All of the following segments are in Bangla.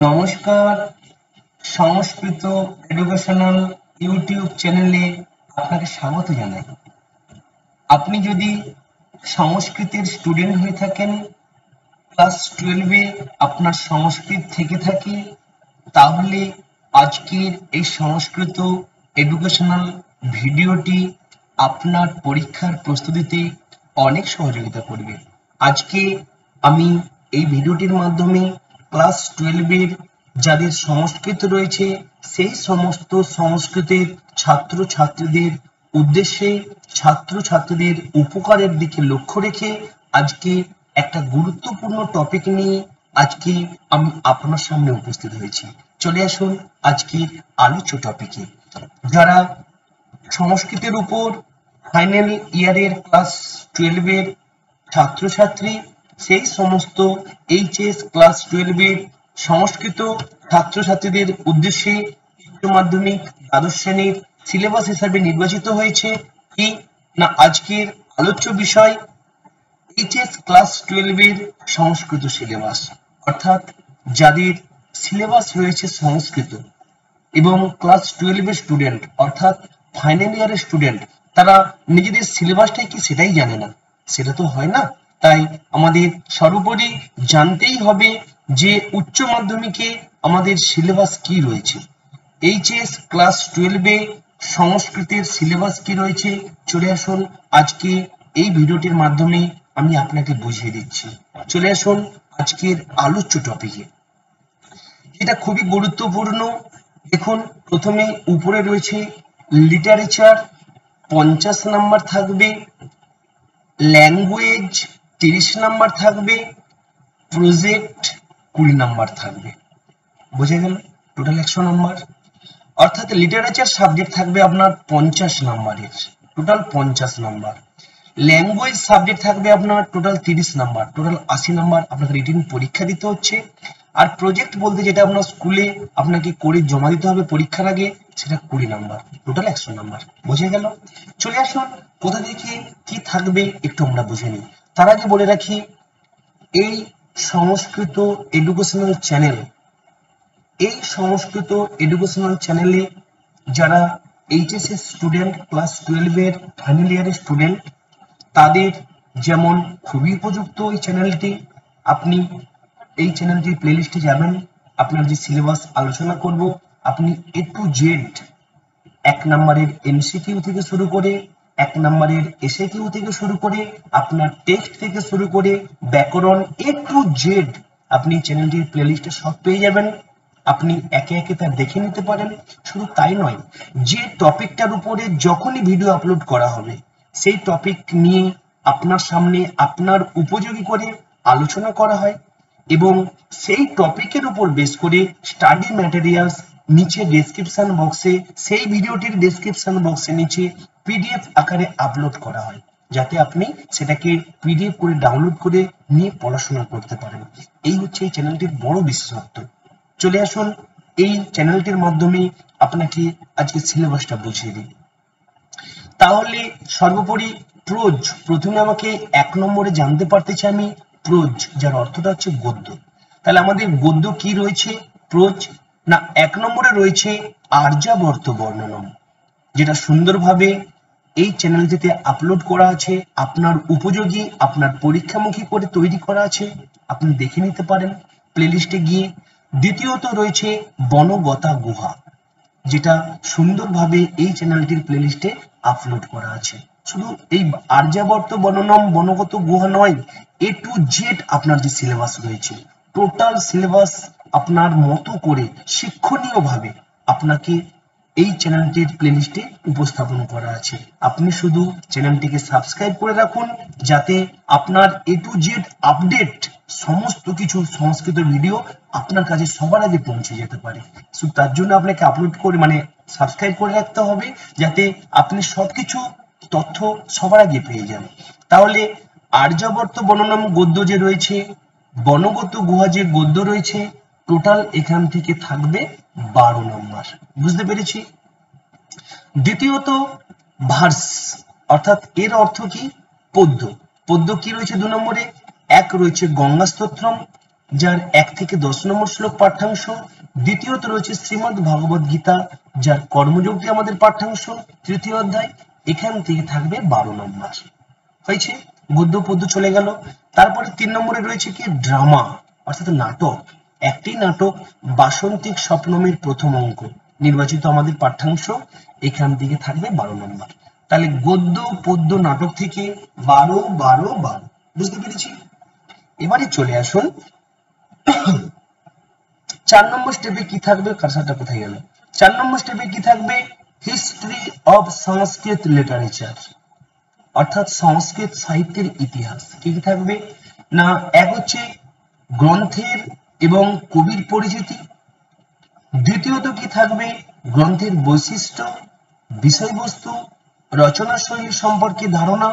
নমস্কার, সংস্কৃত এডুকেশনাল ইউটিউব চ্যানেলে আপনাকে স্বাগত জানাই। আপনি যদি সংস্কৃতের স্টুডেন্ট হয়ে থাকেন ক্লাস টুয়েলভে আপনার সংস্কৃত থেকে থাকে, তাহলে আজকের এই সংস্কৃত এডুকেশনাল ভিডিওটি আপনার পরীক্ষার প্রস্তুতিতে অনেক সহযোগিতা করবে। আজকে আমি এই ভিডিওটির মাধ্যমে ক্লাস টুয়েলভের যাদের সংস্কৃত রয়েছে, সেই সমস্ত সংস্কৃতের ছাত্র ছাত্রীদের উদ্দেশ্যে ছাত্র ছাত্রীদের উপকারের দিকে লক্ষ্য রেখে আজকে একটা গুরুত্বপূর্ণ টপিক নিয়ে আজকে আমি আপনার সামনে উপস্থিত হয়েছি। চলে আসুন আজকের আলোচ্য টপিকে যারা সংস্কৃতের উপর ফাইনাল ইয়ারের ক্লাস টুয়েলভের ছাত্রছাত্রী সেই সমস্ত এইচএস ক্লাস টুয়েলভের সংস্কৃত ছাত্রছাত্রীদের উদ্দেশ্যে উচ্চ মাধ্যমিক দ্বাদশ শ্রেণির সিলেবাস হিসাবে নির্বাচিত হয়েছে কি না আজকের আলোচ্য বিষয় এইচএস ক্লাস টুয়েলভের সংস্কৃত সিলেবাস অর্থাৎ যাদের সিলেবাস রয়েছে সংস্কৃত এবং ক্লাস টুয়েলভের স্টুডেন্ট অর্থাৎ ফাইনাল ইয়ারের স্টুডেন্ট তারা নিজেদের সিলেবাসটাই কি সেটাই জানে না? সেটা তো হয় না। তাই আমাদের সর্বোপরি জানতেই হবে যে উচ্চ মাধ্যমিকে আমাদের সিলেবাস কি রয়েছে। এইচএস ক্লাস টুয়েলভে সংস্কৃতের সিলেবাস কি রয়েছে? চলে আসুন আজকে এই ভিডিওটির মাধ্যমে আমি আপনাকে বুঝিয়ে দিচ্ছি। চলে আসুন আজকের আলোচ্য টপিকে এটা খুবই গুরুত্বপূর্ণ। দেখুন, প্রথমে উপরে রয়েছে লিটারেচার পঞ্চাশ নাম্বার থাকবে। ল্যাঙ্গুয়েজ তিরিশ নাম্বার থাকবে প্রজেক্ট কুড়ি নাম্বার থাকবে। বুঝে গেল? টোটাল একশো নাম্বার। অর্থাৎ লিটারেচার সাবজেক্ট থাকবে আপনার পঞ্চাশ নাম্বারের। টোটাল পঞ্চাশ নাম্বার। ল্যাঙ্গুয়েজ সাবজেক্ট থাকবে আপনার টোটাল তিরিশ নাম্বার। টোটাল আশি নাম্বার আপনাকে রিটিন পরীক্ষা দিতে হচ্ছে। আর প্রজেক্ট বলতে যেটা আপনার স্কুলে আপনাকে করে জমা দিতে হবে পরীক্ষার আগে, সেটা কুড়ি নাম্বার। টোটাল একশো নাম্বার। বুঝে গেল? চলে আসুন, কোথা থেকে কি থাকবে একটু আমরা বুঝে নিই। তার আগে বলে রাখি, এই সংস্কৃত এডুকেশনাল চ্যানেল এই সংস্কৃত এডুকেশনাল চ্যানেলে যারা এইচএস এর স্টুডেন্ট ক্লাস টুয়েলভের ফাইনাল ইয়ারের স্টুডেন্ট তাদের যেমন খুবই উপযুক্ত এই চ্যানেলটি আপনি এই চ্যানেলটির প্লেলিস্টে যাবেন, আপনার যে সিলেবাস আলোচনা করব, আপনি এ টু জেড এক নম্বরের এমসিকিউ থেকে শুরু করে এক নম্বরের এসে কিউ থেকে শুরু করে, আপনার টেক্সট থেকে শুরু করে, ব্যাকরণ এ টু জেড আপনি চ্যানেলটির প্লেলিস্টে সব পেয়ে যাবেন। আপনি একে একে তা দেখে নিতে পারেন। শুধু তাই নয়, যে টপিকটার উপরে যখনই ভিডিও আপলোড করা হবে, সেই টপিক নিয়ে আপনার সামনে আপনার উপযোগী করে আলোচনা করা হয় এবং সেই টপিকের উপর বেস করে স্টাডি ম্যাটেরিয়ালস নিচে ডেসক্রিপশন বক্সে সেই ভিডিওটির ডেসক্রিপশন বক্সে নিচে পিডিএফ আকারে আপলোড করা হয়, যাতে আপনি সেটাকে পিডিএফ করে ডাউনলোড করে নিয়ে পড়াশোনা করতে পারেন। এই হচ্ছে এই চ্যানেলটির বড় বিশেষত্ব। চলে আসুন, এই চ্যানেলটির মাধ্যমে আপনাকে আজকে সিলেবাসটা বুঝিয়ে দিই। তাহলে সর্বোপরি প্রোজ প্রথমে আমাকে এক নম্বরে জানতে পারতেছি আমি প্রোজ যার অর্থটা হচ্ছে গদ্য। তাহলে আমাদের গদ্য কি রয়েছে? প্রোজ না, এক নম্বরে রয়েছে আর্যাবর্ত বর্ণনম, যেটা সুন্দরভাবে এই চ্যানেলটিতে আপলোড করা আছে, আপনার উপযোগী, আপনার পরীক্ষামুখী করে তৈরি করা আছে, আপনি দেখে নিতে পারেন প্লেলিস্টে গিয়ে। দ্বিতীয়ত রয়েছে বনগতা গুহা, যেটা সুন্দরভাবে এই চ্যানেলটির প্লেলিস্টে আপলোড করা আছে। শুধু এই আর্যাবর্ত বর্ণনম বনগত গুহা নয় এ টু জেড আপনার যে সিলেবাস রয়েছে টোটাল সিলেবাস আপনার মতো করে শিক্ষণীয় ভাবে আপনাকে এই চ্যানেলটির প্লেলিস্টে উপস্থাপন করা আছে। আপনি শুধু চ্যানেলটিকে সাবস্ক্রাইব করে রাখুন, যাতে আপনার এ টু জেড আপডেট সমস্ত কিছু সংস্কৃত ভিডিও আপনার কাছে সবার আগে পৌঁছে যেতে পারে। তার জন্য আপনাকে আপলোড করে মানে সাবস্ক্রাইব করে রাখতে হবে, যাতে আপনি সবকিছু তথ্য সবার আগে পেয়ে যান। তাহলে আর্যাবর্ত বর্ণনাম গদ্য যে রয়েছে, বনগত গুহা যে গদ্য রয়েছে টোটাল এখান থেকে থাকবে বারো নম্বর। বুঝতে পেরেছি? দ্বিতীয়ত, ভার্স, অর্থাৎ এর অর্থ কি? পদ্য। পদ্য কি রয়েছে দু নম্বরে? এক রয়েছে গঙ্গা স্তোত্রম যার এক থেকে দশ নম্বর শ্লোক পাঠ্যাংশ। দ্বিতীয়ত রয়েছে শ্রীমদ ভগবত গীতা, যার কর্মযোগটি আমাদের পাঠ্যাংশ? তৃতীয় অধ্যায়। এখান থেকে থাকবে বারো নম্বর। হয়েছে? গদ্য পদ্য চলে গেল। তারপরে তিন নম্বরে রয়েছে কি? ড্রামা, অর্থাৎ নাটক। একটি নাটক বাসন্তিক স্বপ্নমের প্রথম অঙ্ক। নির্বাচিত আমাদের পাঠ্যাংশ, এখান থেকে থাকবে বারো নম্বর। তাহলে গদ্য, পদ্য নাটক থেকে বারো বারো বারো। বুঝতে পেরেছি? এবারে চলে আসুন। চার নম্বর স্টেপে কি থাকবে? কারসারটা কোথায় গেল? চার নম্বর স্টেপে কি থাকবে? হিস্ট্রি অফ সংস্কৃত লিটারেচার অর্থাৎ সংস্কৃত সাহিত্যের ইতিহাস। কি কি থাকবে? না, এক হচ্ছে গ্রন্থের এবং কবির পরিচিতি। দ্বিতীয়ত কি থাকবে গ্রন্থের বৈশিষ্ট্য, বিষয়বস্তু রচনা শৈলী সম্পর্কে ধারণা?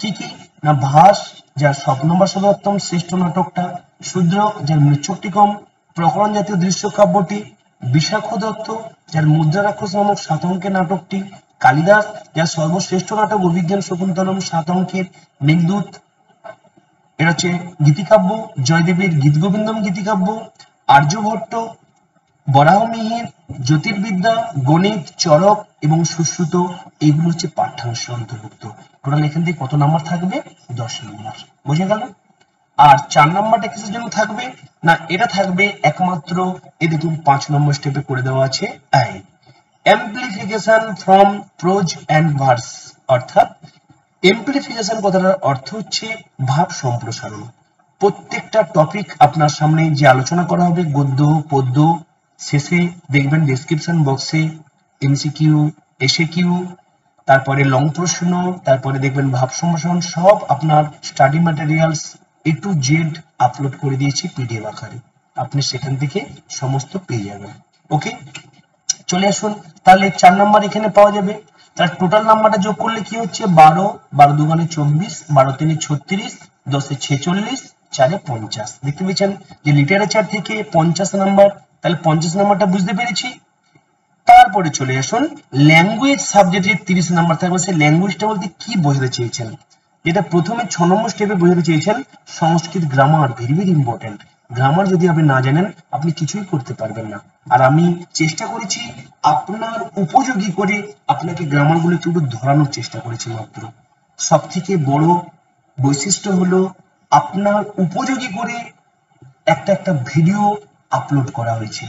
কি কি? না ভাস, যার স্বপ্নবাস দত্তম শ্রেষ্ঠ নাটকটা, শূদ্র, যার মৃচ্ছকটিকম প্রকরণ জাতীয় দৃশ্য কাব্যটি বিশাখ দত্ত, যার মুদ্রা রাক্ষস নামক সাত অঙ্কের নাটকটি, কালিদাস, যার সর্বশ্রেষ্ঠ নাটক অভিজ্ঞান শকুন্তলম সাত অঙ্কের, মেঘদূত এটা হচ্ছে গীতিকাব্য জয়দেবের গীত গোবিন্দম গীতিকাব্য আর্যভট্ট বরাহমিহির, জ্যোতির্বিদ্যা, গণিত চরক এবং সুশ্রুত, এইগুলো হচ্ছে পাঠ্যাংশ অন্তর্ভুক্ত। টোটাল এখান থেকে কত নাম্বার থাকবে? দশ নম্বর। বোঝা গেল? আর চার নাম্বারটা কিসের জন্য থাকবে? না, এটা থাকবে একমাত্র, এই দেখুন, পাঁচ নম্বর স্টেপে করে দেওয়া আছে। I amplification from prose and verse অর্থাৎ এমপ্লিফিকেশন কথাটার অর্থ হচ্ছে ভাব সম্প্রসারণ। প্রত্যেকটা টপিক আপনার সামনে যে আলোচনা করা হবে, গদ্য, পদ্য, শেষে দেখবেন ডেসক্রিপশন বক্সে এমসিকিউ এসে কিউ তারপরে লং প্রশ্ন, তারপরে দেখবেন ভাব সম্প্রসারণ, সব আপনার study materials A to Z upload করে দিয়েছি পিডিএফ আকারে। আপনি সেখান থেকে সমস্ত পেয়ে যাবেন। ওকে চলে আসুন। তাহলে চার নাম্বার এখানে পাওয়া যাবে। তার টোটাল নাম্বারটা যোগ করলে কি হচ্ছে? বারো বারো দুগানে চব্বিশ, বারো তিনে ছত্রিশ, দশে ছেচল্লিশ, চারে পঞ্চাশ। দেখতে পেয়েছেন যে লিটারেচার থেকে পঞ্চাশ নাম্বার তাহলে পঞ্চাশ নাম্বারটা বুঝতে পেরেছি। তারপরে চলে আসুন ল্যাঙ্গুয়েজ সাবজেক্টের তিরিশ নাম্বার থাকবে। সেই ল্যাঙ্গুয়েজটা বলতে কি বোঝাতে চেয়েছেন? যেটা প্রথমে ছ নম্বর স্টেপে বোঝাতে চেয়েছেন, Sanskrit grammar very very important grammar যদি আপনি না জানেন, আপনি কিছুই করতে পারবেন না। আর আমি চেষ্টা করেছি আপনার উপযোগী করে আপনাকে গ্রামারগুলো একটু ধরানোর চেষ্টা করেছি মাত্র। সব থেকে বড় বৈশিষ্ট্য হলো আপনার উপযোগী করে একটা একটা ভিডিও আপলোড করা হয়েছে।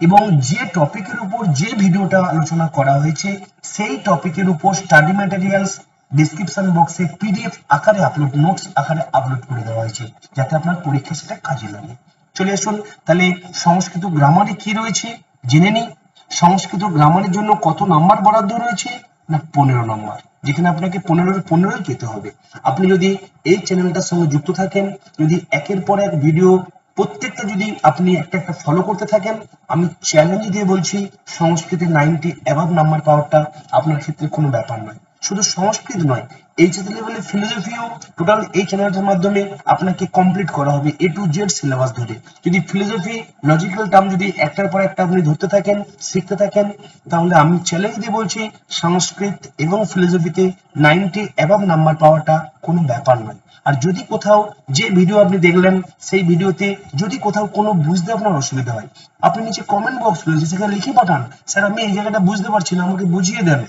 এবং যে টপিকের উপর যে ভিডিওটা আলোচনা করা হয়েছে, সেই টপিকের উপর স্টাডি ম্যাটেরিয়ালস ডিসক্রিপশন বক্সে পিডিএফ আকারে আপলোড নোটস আকারে আপলোড করে দেওয়া হয়েছে, যাতে আপনার পরীক্ষা সেটা কাজে লাগে। চলে আসুন, তাহলে সংস্কৃত গ্রামারে কি রয়েছে জেনে নিই। সংস্কৃত গ্রামারের জন্য কত নাম্বার বরাদ্দ রয়েছে? না, পনেরো নাম্বার যেখানে আপনাকে পনেরোর পনেরোই পেতে হবে। আপনি যদি এই চ্যানেলটার সঙ্গে যুক্ত থাকেন, যদি একের পর এক ভিডিও প্রত্যেকটা যদি আপনি একটা একটা ফলো করতে থাকেন, আমি চ্যালেঞ্জ দিয়ে বলছি সংস্কৃতের নাইনটি অ্যাভাব নাম্বার পাওয়ারটা আপনার ক্ষেত্রে কোনো ব্যাপার নয়। শুধু সংস্কৃত নয় এইচএস লেভেলের ফিলোসফিও টোটাল এই চ্যানেলটার মাধ্যমে আপনাকে কমপ্লিট করা হবে এ টু জেড সিলেবাস ধরে। যদি ফিলোসফি লজিক্যাল টার্ম যদি একটার পর একটা আপনি ধরতে থাকেন, শিখতে থাকেন, তাহলে আমি চ্যালেঞ্জ দিয়ে বলছি, সংস্কৃত এবং ফিলোসফিতে নাইনটি অ্যাভাব নাম্বার পাওয়াটা কোনো ব্যাপার নয়। আর যদি কোথাও যে ভিডিও আপনি দেখলেন, সেই ভিডিওতে যদি কোথাও কোনো বুঝতে আপনার অসুবিধা হয়, আপনি নিচে কমেন্ট বক্স রয়েছে, সেখানে লিখে পাঠান। স্যার, আমি এই জায়গাটা বুঝতে পারছি না, আমাকে বুঝিয়ে দেন।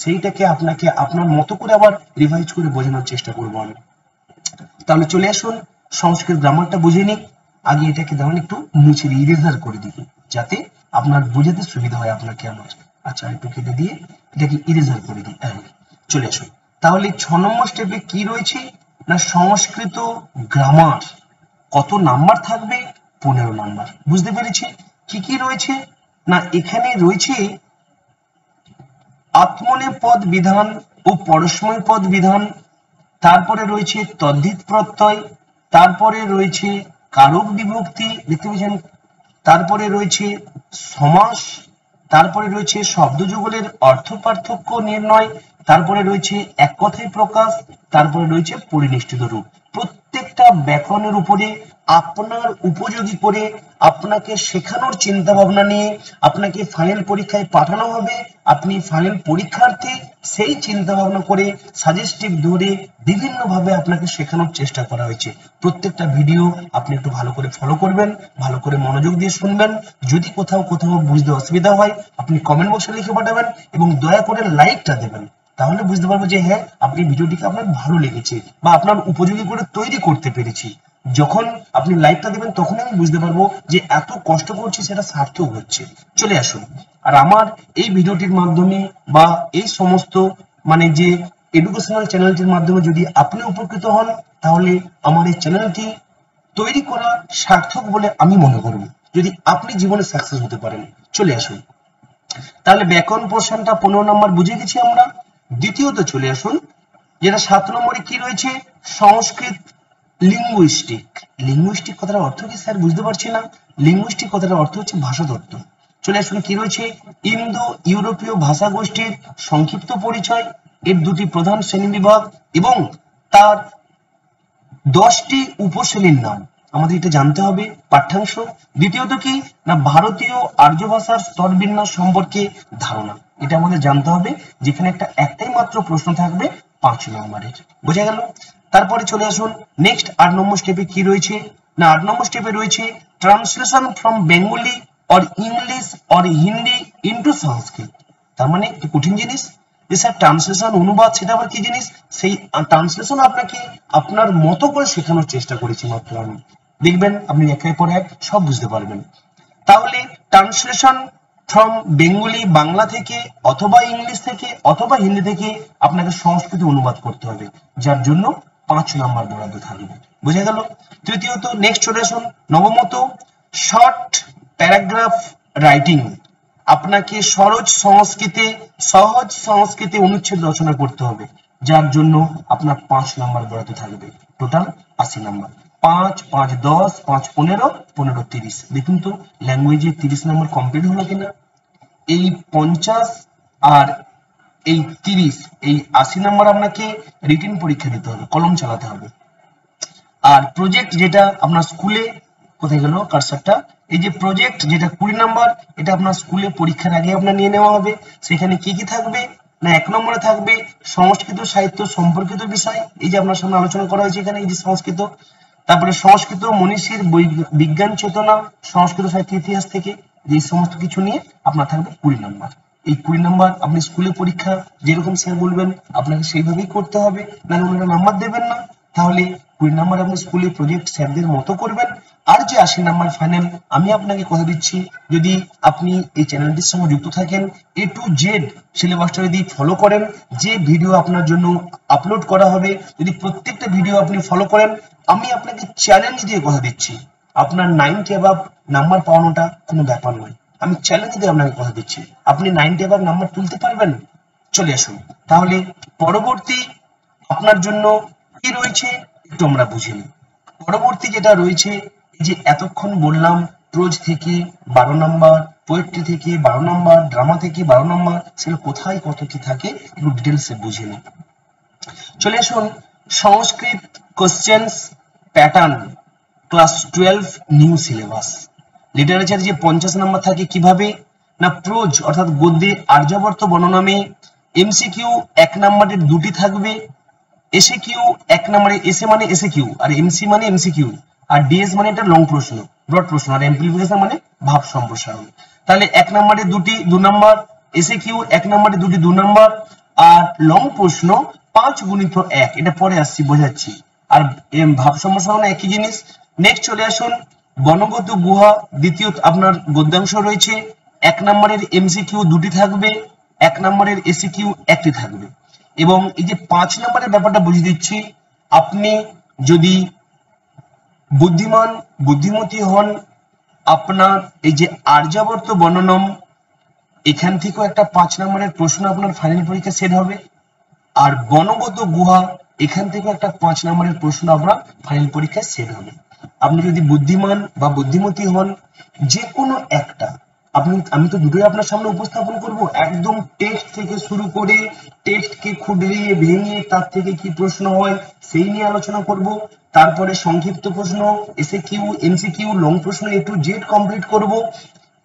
সেইটাকে আপনাকে আপনার মতো করে আবার রিভাইজ করে বোঝানোর চেষ্টা করব আমি। তাহলে চলে আসুন, সংস্কৃত গ্রামারটা বুঝে নিই। আগে এটাকে ধরুন একটু মুছে দিই ইরেজার করে দিই, যাতে আপনার বোঝাতে সুবিধা হয় আপনাকে আমার। আচ্ছা একটু কেটে দিয়ে এটাকে ইরেজার করে দিই চলে আসুন। তাহলে ছ নম্বর স্টেপে কি রয়েছে? না, সংস্কৃত গ্রামার কত নাম্বার থাকবে? পনেরো নাম্বার। বুঝতে পেরেছি? কি কি রয়েছে? না, এখানে রয়েছে আত্মনেপদ বিধান ও পরস্ময় পদ বিধান। তারপরে রয়েছে তদ্ধিত প্রত্যয়, তারপরে রয়েছে কারক বিভক্তি, দেখতে পেয়েছেন? তারপরে রয়েছে সমাস, তারপরে রয়েছে শব্দ যুগলের অর্থ পার্থক্য নির্ণয়, তারপরে রয়েছে এক কথায় প্রকাশ, তারপরে রয়েছে পরিনিষ্ঠিত রূপ। প্রত্যেকটা ব্যাকরণের উপরে আপনার উপযোগী করে আপনাকে শেখানোর চিন্তা ভাবনা নিয়ে আপনাকে ফাইনাল পরীক্ষায় পাঠানো হবে। আপনি ফাইনাল পরীক্ষার্থী, সেই চিন্তা ভাবনা করে সাজেস্টিভ ধরে বিভিন্ন ভাবে আপনাকে শেখানোর চেষ্টা করা হয়েছে। প্রত্যেকটা ভিডিও আপনি একটু ভালো করে ফলো করবেন, ভালো করে মনোযোগ দিয়ে শুনবেন। যদি কোথাও কোথাও বুঝতে অসুবিধা হয়, আপনি কমেন্ট বক্সে লিখে পাঠাবেন এবং দয়া করে লাইকটা দেবেন। তাহলে বুঝতে পারব যে হ্যাঁ আপনি ভিডিওটিকে আপনার ভালো লেগেছে বা আপনার উপযোগী করে তৈরি করতে পেরেছি। যখন আপনি লাইকটা দেবেন তখন আমি বুঝতে পারব যে, এত কষ্ট করছি সেটা সার্থক হচ্ছে। চলে আসুন। আর আমার এই ভিডিওটির মাধ্যমে বা এই সমস্ত মানে যে এডুকেশনাল চ্যানেলটির মাধ্যমে যদি আপনি উপকৃত হন, তাহলে আমার এই চ্যানেলটি তৈরি করা সার্থক বলে আমি মনে করব। যদি আপনি জীবনে সাকসেস হতে পারেন। চলে আসুন। তাহলে ব্যাকরণ পোর্শনটা পনেরো নম্বর বুঝে গেছি আমরা। দ্বিতীয়ত চলে আসুন, যেটা সাত নম্বরে কি রয়েছে? সংস্কৃত লিঙ্গুইস্টিক লিঙ্গুইস্টিক কথাটার অর্থ কি স্যার? বুঝতে পারছি না। লিঙ্গুইস্টিক কথাটার অর্থ হচ্ছে ভাষাতত্ত্ব চলে আসুন, কি রয়েছে? ইন্দো ইউরোপীয় ভাষা গোষ্ঠীর সংক্ষিপ্ত পরিচয়। এর দুটি প্রধান শ্রেণীবিভাগ এবং তার দশটি উপশ্রেণীর নাম। আমাদের এটা জানতে হবে, পাঠ্যাংশ। দ্বিতীয়ত কি, না ভারতীয় আর্য ভাষার স্তর বিন্যাস সম্পর্কে ধারণা? এটা আমাদের জানতে হবে, যেখানে একটা একটাই মাত্র প্রশ্ন থাকবে, পাঁচ নম্বরের। বোঝা গেল? তারপরে চলে আসুন নেক্সট আট নম্বর স্টেপে কি রয়েছে? না, আট নম্বর স্টেপে রয়েছে translation from Bengali or English or Hindi into Sanskrit তার মানে একটু কঠিন জিনিস। যে স্যার ট্রান্সলেশন অনুবাদ, সেটা আবার কি জিনিস? সেই ট্রান্সলেশন আপনাকে আপনার মতো করে শেখানোর চেষ্টা করেছি মাত্র আমি। দেখবেন আপনি একের পর এক সব বুঝতে পারবেন। তাহলে ট্রান্সলেশন ফ্রম বেঙ্গলি বাংলা থেকে অথবা ইংলিশ থেকে অথবা হিন্দি থেকে আপনাকে সংস্কৃত অনুবাদ করতে হবে, যার জন্য পাঁচ নাম্বার বরাদ্দ থাকবে। বোঝা গেল? তৃতীয়ত নেক্সট চলে আসুন, নবমত শর্ট প্যারাগ্রাফ রাইটিং আপনাকে সরজ সংস্কৃতে, সহজ সংস্কৃতে অনুচ্ছেদ রচনা করতে হবে, যার জন্য আপনার পাঁচ নাম্বার বরাদ্দ থাকবে। টোটাল আশি নাম্বার। পাঁচ পাঁচ দশ, পাঁচ পনেরো পনেরো তিরিশ। দেখুন তো ল্যাঙ্গুয়েজে তিরিশ নাম্বার কমপ্লিট হলো কিনা? এই পঞ্চাশ আর এই তিরিশ, এই আশি নাম্বার আপনাকে রিটিন পরীক্ষা দিতে হবে, কলম চালাতে হবে। আর প্রজেক্ট যেটা আপনার স্কুলে কোথায় গেল? কারসারটা এই যে প্রজেক্ট যেটা কুড়ি নাম্বার এটা আপনার স্কুলে পরীক্ষার আগে আপনার নিয়ে নেওয়া হবে। সেখানে কি কি থাকবে? না, এক নম্বরে থাকবে সংস্কৃত, সাহিত্য সম্পর্কিত বিষয়। এই যে আপনার সামনে আলোচনা করা হয়েছে এখানে, এই যে সংস্কৃত। তারপরে সংস্কৃত, মনীষীর বিজ্ঞান চেতনা, সংস্কৃত সাহিত্য, ইতিহাস থেকে যে সমস্ত কিছু নিয়ে আপনার থাকবে কুড়ি নাম্বার। এই কুড়ি নাম্বার আপনি স্কুলে পরীক্ষা যেরকম স্যার বলবেন, আপনাকে সেইভাবেই করতে হবে। না ওনারা নাম্বার দেবেন না। তাহলে কুড়ি নাম্বার আপনি স্কুলে প্রজেক্ট স্যারদের মতো করবেন। আর যে আশি নাম্বার ফাইনাল আমি আপনাকে কথা দিচ্ছি, যদি আপনি এই চ্যানেলটির সঙ্গে যুক্ত থাকেন এ টু জেড সিলেবাসটা যদি ফলো করেন, যে ভিডিও আপনার জন্য আপলোড করা হবে, যদি প্রত্যেকটা ভিডিও আপনি ফলো করেন আমি আপনাকে চ্যালেঞ্জ দিয়ে কথা দিচ্ছি। আপনার নাইনটি অ্যাবাব নাম্বার পাওয়ানোটা কোনো ব্যাপার নয়। আমি চ্যালেঞ্জ দিয়ে আপনাকে কথা দিচ্ছি। আপনি নাইনটি অ্যাবাব নাম্বার তুলতে পারবেন? চলে আসুন। তাহলে পরবর্তী আপনার জন্য কি রয়েছে একটু আমরা বুঝে নিই। পরবর্তী যেটা রয়েছে যে এতক্ষণ বললাম প্রোজ থেকে বারো নাম্বার পোয়েট্রি থেকে বারো নাম্বার ড্রামা থেকে বারো নাম্বার সেটা কোথায়, কত কি থাকে, একটু ডিটেলসে বুঝে নিই। চলে আসুন Sanskrit questions pattern class twelve new syllabus literature যে পঞ্চাশ নাম্বার থাকে কীভাবে? না প্রোজ অর্থাৎ গদ্যে আর্যাবর্ত বর্ণনামে এমসিকিউ এক নাম্বারের দুটি থাকবে এসে কিউ এক নম্বরে এসে মানে এসে কিউ আর এমসি মানে এমসি কিউ আর ডিএস মানে এটা লং প্রশ্ন ব্রড প্রশ্ন, আর এমপ্লিফিকেশন মানে ভাব সম্প্রসারণ। তাহলে এক নম্বরে দুটি, দু নম্বর এসে কিউ এক নম্বরে দুটি, দু নম্বর আর লং প্রশ্ন পাঁচ গুণিত এক, এটা পরে আসছি, বোঝাচ্ছি। আর ভাব সম্প্রসারণ একই জিনিস। নেক্সট চলে আসুন বনগত গুহা, দ্বিতীয় আপনার গদ্যাংশ রয়েছে। এক নম্বরের এমসিকিউ দুটি থাকবে, এক নম্বরের এসি কিউ একটি থাকবে। এবং এই যে পাঁচ নম্বরের ব্যাপারটা বুঝিয়ে দিচ্ছি, আপনি যদি বুদ্ধিমান, বুদ্ধিমতী হন, আপনার এই যে আর্যাবর্ত বর্ণনম এখান থেকেও একটা পাঁচ নম্বরের প্রশ্ন আপনার ফাইনাল পরীক্ষা সেট হবে। আর বনগত গুহা এখান থেকে একটা পাঁচ নম্বরের প্রশ্ন আপনার ফাইনাল পরীক্ষায় সেট হবে আপনি যদি বুদ্ধিমান বা বুদ্ধিমতী হন যে কোনো একটা, আপনি, আমি তো দুটোই আপনার সামনে উপস্থাপন করব। একদম টেক্সট থেকে শুরু করে টেক্সটকে খুঁড়িয়ে ভেঙে তার থেকে কি প্রশ্ন হয় সেই নিয়ে আলোচনা করব। তারপরে সংক্ষিপ্ত প্রশ্ন এসে কিউ এমসি কিউ লং প্রশ্ন এ টু জেড কমপ্লিট করব।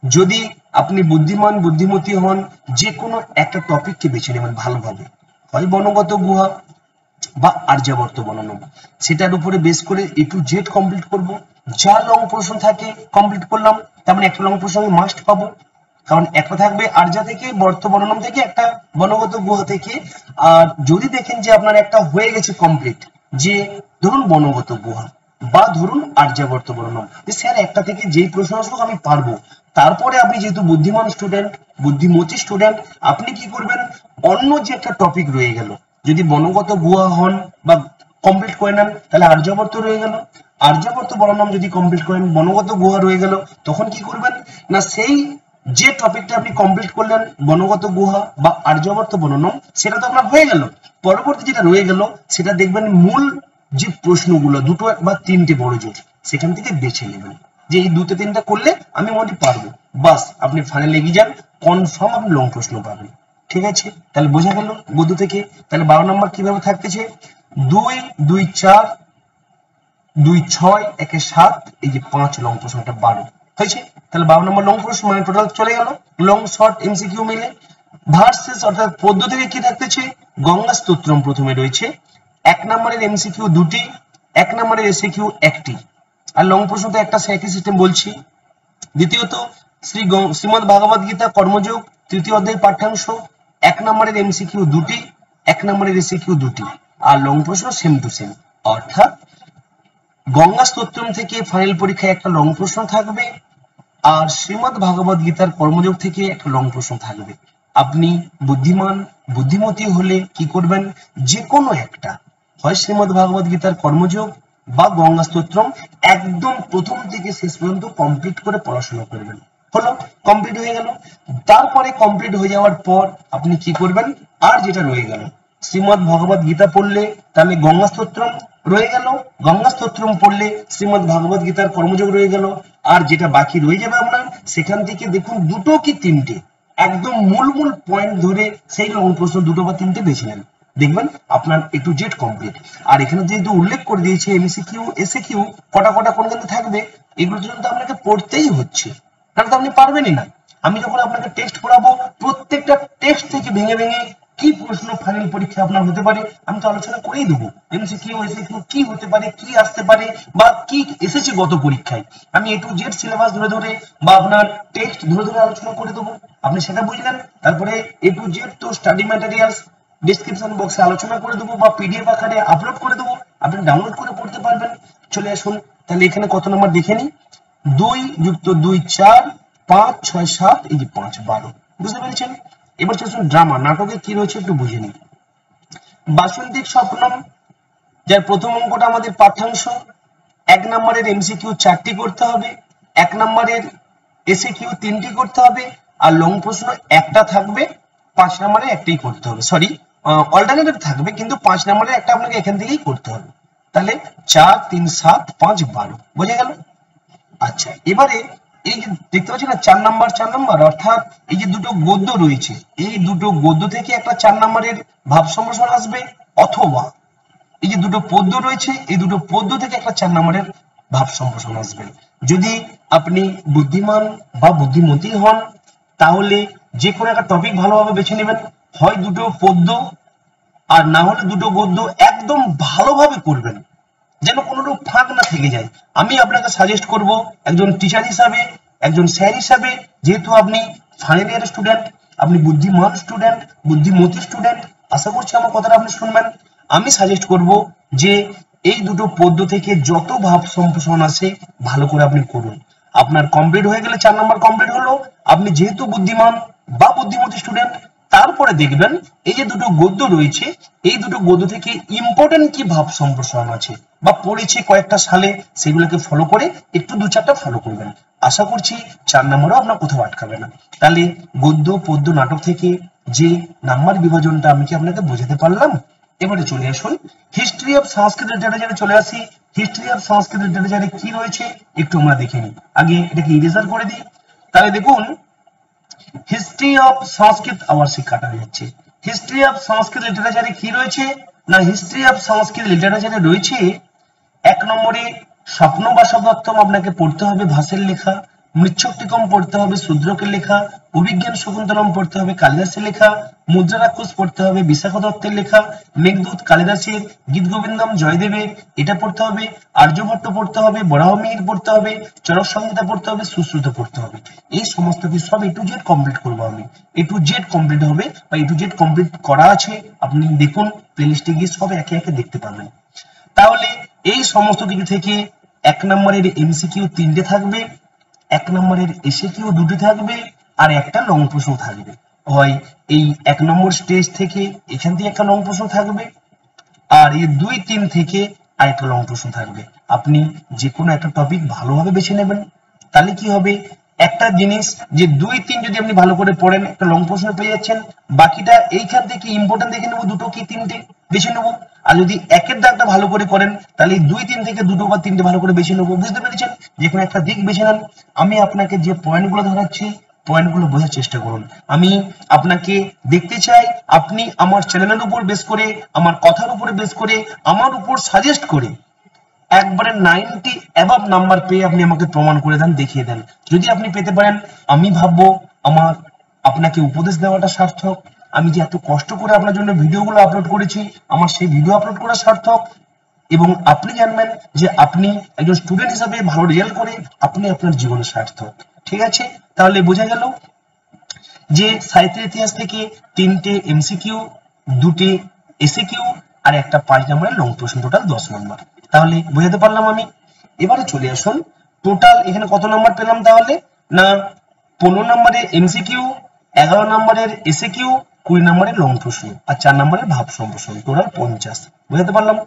যদি আপনি বুদ্ধিমান, বুদ্ধিমতী হন যে কোনো একটা টপিককে বেছে নেবেন ভালোভাবে। হয় বনগত গুহা বা আর্যাবর্ত বর্ণনা সেটার উপরে বেস করে এ টু জেড কমপ্লিট করব। যা লং প্রশ্ন থাকে কমপ্লিট করলাম। তার মানে একটা লং প্রশ্ন আমি মাস্ট পাবো। কারণ একটা থাকবে আর্যা থেকে বর্ত বর্ণনম থেকে একটা বনগত গুহা থেকে, আর যদি দেখেন যে আপনার একটা হয়ে গেছে কমপ্লিট যে ধরুন বনগত গুহা, বা ধরুন আর্যাবর্ত বর্ণনম যে স্যার একটা থেকে যেই প্রশ্ন আসুক আমি পারব। তারপরে আপনি যেহেতু বুদ্ধিমান স্টুডেন্ট বুদ্ধিমতী স্টুডেন্ট আপনি কি করবেন? অন্য যে একটা টপিক রয়ে গেল যদি বনগত গুহা হন বা কমপ্লিট করে নেন তাহলে আর্যাবর্ত রয়ে গেল। আর্যাবর্ত বর্ণনাম যদি কমপ্লিট করেন, বনগত গুহা রয়ে গেল, তখন কি করবেন? না, সেই যে টপিকটা আপনি কমপ্লিট করলেন, বনগত গুহা বা আর্যাবর্ত বর্ণনম সেটা তো আপনার হয়ে গেল। পরবর্তী যেটা রয়ে গেল, সেটা দেখবেন মূল যে প্রশ্নগুলো, দুটো বা তিনটে বড় জোর সেখান থেকে বেছে নেবেন। যে এই দুটো তিনটা করলে আমি মোটামুটি পারব। বাস, আপনি ফাইনাল এগিয়ে যান কনফার্ম আপনি লং প্রশ্ন পাবেন। ঠিক আছে? তাহলে বোঝা গেল গদ্য থেকে। তাহলে বারো নম্বর কীভাবে থাকতেছে? দুই দুই চার, দুই ছয়, একে সাত, এই যে পাঁচ লং প্রশ্নটা বারো। হয়েছে? তাহলে বারো নম্বর লং প্রশ্ন মানে টোটাল চলে গেল। লং শর্ট এমসিকিউ মিলে। ভার্সেস অর্থাৎ পদ্য থেকে কি থাকতেছে? গঙ্গা স্তোত্রম প্রথমে রয়েছে। এক নম্বরের এমসিকিউ দুটি, এক নম্বরের এসিকিউ একটি। আর লং প্রশ্ন তো একটা একই সিস্টেম বলছি। দ্বিতীয়ত, শ্রী শ্রীমদ ভাগবত গীতা কর্মযোগ, তৃতীয় অধ্যায় পাঠ্যাংশ এক নম্বরের এমসিকিউ দুটি, এক নম্বরের এসিকিউ দুটি। আর লং প্রশ্ন সেম টু সেম অর্থাৎ গঙ্গা স্তোত্রম থেকে ফাইনাল পরীক্ষায় একটা লং প্রশ্ন থাকবে, আর শ্রীমদ ভাগবত গীতার কর্মযোগ থেকে একটা লং প্রশ্ন থাকবে। আপনি বুদ্ধিমান, বুদ্ধিমতী হলে কি করবেন? যে কোনো একটা। হয় শ্রীমদ ভাগবত গীতার কর্মযোগ বা গঙ্গা স্তোত্রম একদম প্রথম থেকে শেষ পর্যন্ত কমপ্লিট করে পড়াশোনা করবেন। হলো কমপ্লিট হয়ে গেল। তারপরে কমপ্লিট হয়ে যাওয়ার পর আপনি কি করবেন? আর যেটা রয়ে গেল, শ্রীমদ ভগবত গীতা পড়লে তাহলে গঙ্গা স্তোত্রম রয়ে গেল। গঙ্গা স্তোত্রম পড়লে শ্রীমদ ভাগবত গীতার কর্মযোগ রয়ে গেল। আর যেটা বাকি রয়ে যাবে আপনার, সেখান থেকে দেখুন দুটো কি তিনটে। একদম মূল মূল পয়েন্ট ধরে সেই রকম প্রশ্ন দুটো বা তিনটে বেছে নেন। দেখবেন আপনার এ টু জেড কমপ্লিট আর এখানে যেহেতু উল্লেখ করে দিয়েছে এমসি কিউ এসে কিউ কটা কটা কোন থাকবে এগুলো জন্য তো আপনাকে পড়তেই হচ্ছে। তাহলে তো আপনি পারবেনই না। আমি যখন আপনাকে টেক্সট পড়াবো প্রত্যেকটা টেক্সট থেকে ভেঙে ভেঙে কি প্রশ্ন ফাইনাল পরীক্ষা আপনার হতে পারে, আমি তো আলোচনা করেই দেবো। এমসি কিউ এসে কিউ কি হতে পারে, কি আসতে পারে, বা কি এসেছে গত পরীক্ষায়। আমি এ টু জেড সিলেবাস ধরে ধরে বা আপনার টেক্সট ধরে ধরে আলোচনা করে দেবো। আপনি সেটা বুঝলেন, তারপরে এ টু জেড তো স্টাডি ম্যাটেরিয়ালস ডিসক্রিপশন বক্সে আলোচনা করে দেবো বা পিডিএফ আকারে আপলোড করে দেবো। আপনি ডাউনলোড করে পড়তে পারবেন। চলে আসুন, তাহলে এখানে কত নম্বর দেখে নিই। দুই যুক্ত দুই চার, পাঁচ, ছয়, সাত, এই যে পাঁচ, বারো। বুঝতে পেরেছেন? এবার ড্রামা নাটকে কি রয়েছে একটু বুঝে স্বপ্নম যার প্রথম অঙ্কটা আমাদের পাঠ্যাংশ। এক নম্বরের এমসিকিউ চারটি করতে হবে, এক নম্বরের কিউ তিনটি করতে হবে, আর লং প্রশ্ন একটা থাকবে, পাঁচ নম্বরে একটাই করতে হবে। সরি অল্টারনেটিভ থাকবে, কিন্তু পাঁচ নম্বরে একটা আপনাকে এখান থেকেই করতে হবে। তাহলে চার, তিন, সাত, পাঁচ, বারো, বোঝা গেল? আচ্ছা এবারে এই যে দেখতে পাচ্ছি না, চার নাম্বার চার নাম্বার, অর্থাৎ এই যে দুটো গদ্য রয়েছে, এই দুটো গদ্য থেকে একটা চার নাম্বারের ভাব সম্ভাষণ আসবে অথবা এই যে দুটো পদ্য রয়েছে, এই দুটো পদ্য থেকে একটা চার নাম্বারের ভাব সম্ভাষণ আসবে। যদি আপনি বুদ্ধিমান বা বুদ্ধিমতী হন, তাহলে যে কোনো একটা টপিক ভালোভাবে বেছে নেবেন। হয় দুটো পদ্য আর না হলে দুটো গদ্য একদম ভালোভাবে করবেন। যেন কোনোরূপ ফাঁক না থেকে যায়। আমি আপনাকে সাজেস্ট করব, একজন টিচার হিসাবে, একজন স্যার হিসাবে, যেহেতু আপনি ফাইনাল ইয়ার স্টুডেন্ট আপনি বুদ্ধিমান স্টুডেন্ট বুদ্ধিমতী স্টুডেন্ট আশা করছি আমার কথাটা আপনি শুনবেন। আমি সাজেস্ট করব যে এই দুটো পদ্য থেকে যত ভাব সম্প্রসারণ আসে ভালো করে আপনি করুন। আপনার কমপ্লিট হয়ে গেলে চার নম্বর কমপ্লিট হলো। আপনি যেহেতু বুদ্ধিমান বা বুদ্ধিমতী স্টুডেন্ট তারপরে দেখবেন এই যে দুটো গদ্য রয়েছে, এই দুটো গদ্য থেকে ইম্পর্টেন্ট কি ভাব সম্প্রসারণ আছে? বা পড়েছে কয়েকটা সালে, সেগুলোকে ফলো করে একটু দু চারটা ফলো করবেন। আশা করছি চার নম্বরও আপনার কোথাও আটকাবে না। তাহলে গদ্য, পদ্য, নাটক থেকে যে নাম্বার বিভাজনটা আমি কি আপনাকে বোঝাতে পারলাম? এবারে চলে আসুন। হিস্ট্রি অফ সংস্কৃত লিটারেচারে চলে আসি। হিস্ট্রি অফ সংস্কৃত লিটারেচারে কি রয়েছে একটু আমরা দেখে নিই। আগে এটাকে ইরেজার করে দিই। তাহলে দেখুন হিস্ট্রি অফ সংস্কৃত আবার শিক্ষাটা যাচ্ছে। হিস্ট্রি অফ সংস্কৃত লিটারেচারে কি রয়েছে? না হিস্ট্রি অফ সংস্কৃত লিটারেচারে রয়েছে এক নম্বরে স্বপ্ন বা বাসবদত্তম আপনাকে পড়তে হবে ভাষের লেখা মৃচ্ছকটিকম পড়তে হবে শূদ্রকের লেখা, অভিজ্ঞান শকুন্তলম পড়তে হবে কালিদাসের লেখা, মুদ্রা রাক্ষস পড়তে হবে বিশাখা দত্তের লেখা, মেঘদূত কালিদাসের গীত গোবিন্দম জয়দেবের এটা পড়তে হবে, আর্যভট্ট পড়তে হবে, বরাহ বরাহমিহির পড়তে হবে, চরক সংহিতা পড়তে হবে, সুশ্রুত পড়তে হবে। এই সমস্ত কিছু সব এ টু জেড কমপ্লিট করব আমি। এ টু জেড কমপ্লিট হবে বা এ টু জেড কমপ্লিট করা আছে, আপনি দেখুন প্লেলিস্টে গিয়ে সব একে একে দেখতে পাবেন। তাহলে এই সমস্ত কিছু থেকে এক নম্বরের এমসিকিউ তিনটে থাকবে, এক নম্বরের এসে কিউ দুটো থাকবে, আর একটা লং প্রশ্ন থাকবে। হয় এই এক নম্বর স্টেজ থেকে এখান থেকে একটা লং প্রশ্ন থাকবে, আর এই দুই তিন থেকে আর একটা লং প্রশ্ন থাকবে। আপনি যে কোনো একটা টপিক ভালোভাবে বেছে নেবেন। তাহলে কি হবে? একটা জিনিস যে দুই তিন যদি আপনি ভালো করে পড়েন, একটা লং প্রশ্ন পেয়ে যাচ্ছেন, বাকিটা এইখান থেকে ইম্পর্টেন্ট দেখে নেব দুটো কি তিনটে। বেছে নেব। আর যদি একের দাগটা ভালো করে করেন, তাহলে দুই তিন থেকে দুটো বা তিনটে ভালো করে বেছে নেব। বুঝতে পেরেছেন? যে কোনো একটা দিক বেছে নেন। আমি আপনাকে যে পয়েন্টগুলো ধরাচ্ছি পয়েন্টগুলো বোঝার চেষ্টা করুন। আমি আপনাকে দেখতে চাই, আপনি আমার চ্যানেলের উপর বেস করে, আমার কথার উপরে বেস করে, আমার উপর সাজেস্ট করে একবারে নাইনটি অ্যাবাভ নাম্বার পেয়ে আপনি আমাকে প্রমাণ করে দেন, দেখিয়ে দেন। যদি আপনি পেতে পারেন, আমি ভাববো আমার আপনাকে উপদেশ দেওয়াটা সার্থক। আমি যে এত কষ্ট করে আপনার জন্য ভিডিওগুলো আপলোড করেছি, আমার সেই ভিডিও আপলোড করা সার্থক। এবং আপনি জানবেন যে আপনি একজন স্টুডেন্ট হিসাবে ভালো রেজাল্ট করে আপনি আপনার জীবনে সার্থক। ঠিক আছে? তাহলে বোঝা গেল যে সাহিত্যের ইতিহাস থেকে তিনটে এমসিকিউ দুটি এসিকিউ আর একটা পাঁচ নম্বরের লং প্রশ্ন টোটাল দশ নম্বর। তাহলে বোঝাতে পারলাম আমি? এবারে চলে আসুন টোটাল এখানে কত নম্বর পেলাম তাহলে? না, পনেরো নম্বরের এমসিকিউ এগারো নম্বরের এসিকিউ কুড়ি নম্বরের লং প্রশ্ন আর চার নম্বরের ভাব সম্প্রশ্ন টোটাল পঞ্চাশ, বোঝাতে পারলাম?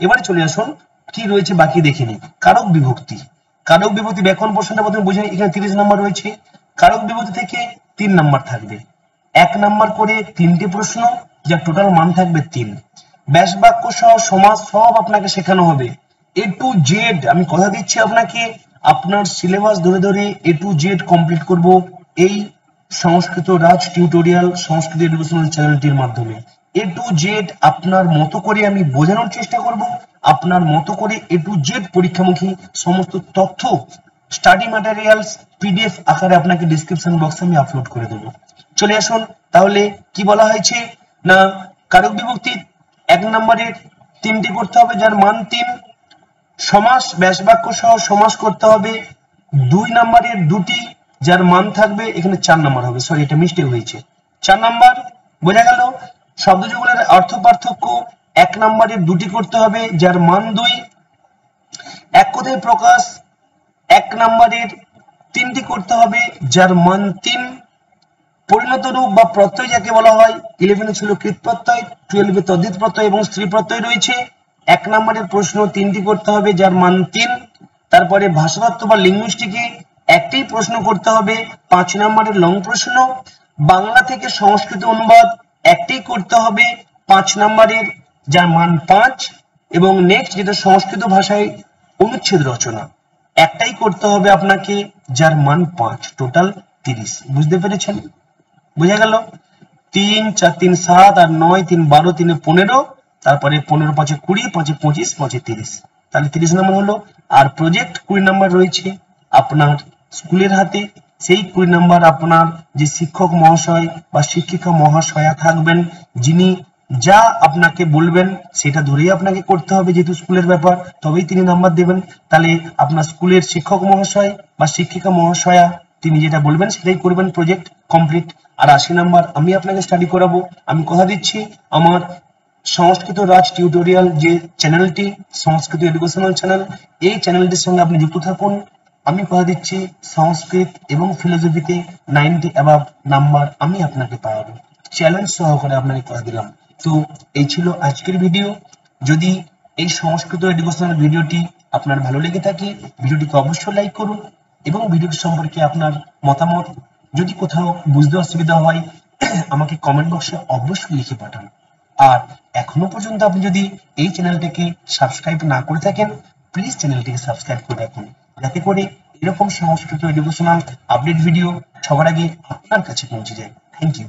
এবারে চলে আসুন, কি রয়েছে বাকি দেখে নিই। কারক বিভক্তি। কারক বিভক্তি ব্যাকরণ প্রশ্নটা প্রথমে বুঝে। এখানে তিরিশ নম্বর রয়েছে। কারক বিভক্তি থেকে তিন নম্বর থাকবে। এক নম্বর করে তিনটে প্রশ্ন, যার টোটাল মান থাকবে তিন। ব্যাস বাক্য সহ সমাজ সব আপনাকে শেখানো হবে। এ টু জেড আমি কথা দিচ্ছি আপনাকে, আপনার সিলেবাস ধরে ধরে এ টু জেড কমপ্লিট করব। এই সংস্কৃত রাজ টিউটোরিয়াল সংস্কৃত এডুকেশনাল চ্যানেলটির মাধ্যমে। এ টু জেড আপনার মতো করে আমি বোঝানোর চেষ্টা করব। আপনার মতো করে এ টু জেড পরীক্ষামুখী সমস্ত তথ্য স্টাডি ম্যাটেরিয়ালস পিডিএফ আকারে আপনাকে ডিসক্রিপশন বক্সে আমি আপলোড করে দেবো। চলে আসুন তাহলে কি বলা হয়েছে? না, কারক বিভক্তি এক নম্বরের তিনটি করতে হবে, যার মান তিন। সমাস ব্যাস বাক্য সহ সমাস করতে হবে। দুই নম্বরের দুটি যার মান থাকবে এখানে চার নম্বর হবে। সরি এটা মিস্টেক হয়েছে। চার নাম্বার, বোঝা গেল? শব্দযুগলের অর্থ পার্থক্য এক নম্বরের দুটি করতে হবে, যার মান দুই। এক কথায় প্রকাশ, এক নম্বরের তিনটি করতে হবে, যার মান তিন। পরিণত রূপ বা প্রত্যয় যাকে বলা হয় ইলেভেনে ছিল কৃত প্রত্যয় টুয়েলভে তদ্ধিত প্রত্যয় এবং স্ত্রী প্রত্যয় রয়েছে। এক নম্বরের প্রশ্ন তিনটি করতে হবে, যার মান তিন। তারপরে ভাষাতত্ত্ব বা লিঙ্গুইস্টিকে একটি প্রশ্ন করতে হবে, পাঁচ নম্বরের লং প্রশ্ন। বাংলা থেকে সংস্কৃত অনুবাদ একটি করতে হবে, পাঁচ নম্বরের যার মান পাঁচ এবং নেক্সট যেটা সংস্কৃত ভাষায় অনুচ্ছেদ রচনা, একটাই করতে হবে আপনাকে যার মান পাঁচ টোটাল তিরিশ। বুঝতে পেরেছেন? বুঝা গেল? তিন, চার, তিন, সাত আর নয়, তিন, বারো, তিনে পনেরো, তারপরে পনেরো, পাঁচে কুড়ি, পাঁচে পঁচিশ, পাঁচে তিরিশ। তাহলে তিরিশ নম্বর হলো। আর প্রজেক্ট কুড়ি নম্বর রয়েছে আপনার স্কুলের হাতে সেই কুড়ি নাম্বার আপনার যে শিক্ষক মহাশয় বা শিক্ষিকা মহাশয়া থাকবেন, যিনি যা আপনাকে বলবেন সেটা ধরেই আপনাকে করতে হবে যেহেতু স্কুলের ব্যাপার, তবেই তিনি নাম্বার দেবেন। তাহলে আপনার স্কুলের শিক্ষক মহাশয় বা শিক্ষিকা মহাশয়া তিনি যেটা বলবেন সেটাই করবেন, প্রজেক্ট কমপ্লিট। আর আশি নাম্বার আমি আপনাকে স্টাডি করাবো। আমি কথা দিচ্ছি, আমার সংস্কৃত রাজ টিউটোরিয়াল যে চ্যানেলটি সংস্কৃত এডুকেশনাল চ্যানেল এই চ্যানেলটির সঙ্গে আপনি যুক্ত থাকুন। আমি কথা দিচ্ছি, সংস্কৃত এবং ফিলোসফিতে নাইনটি অ্যাবাভ নাম্বার আমি আপনাকে পাওয়াবো চ্যালেঞ্জ সহকারে আপনাকে কথা দিলাম। তো এই ছিল আজকের ভিডিও যদি এই সংস্কৃত এডুকেশনাল ভিডিওটি আপনার ভালো লেগে থাকে ভিডিওটিকে অবশ্যই লাইক করুন এবং ভিডিওটি সম্পর্কে আপনার মতামত যদি কোথাও বুঝতে অসুবিধা হয়, আমাকে কমেন্ট বক্সে অবশ্যই লিখে পাঠান। আর এখনও পর্যন্ত আপনি যদি এই চ্যানেলটিকে সাবস্ক্রাইব না করে থাকেন প্লিজ চ্যানেলটিকে সাবস্ক্রাইব করে রাখুন। যাতে করে এরকম সংস্কৃত এডুকেশনাল আপডেট ভিডিও সবার আগে আপনার কাছে পৌঁছে যায়। Thank you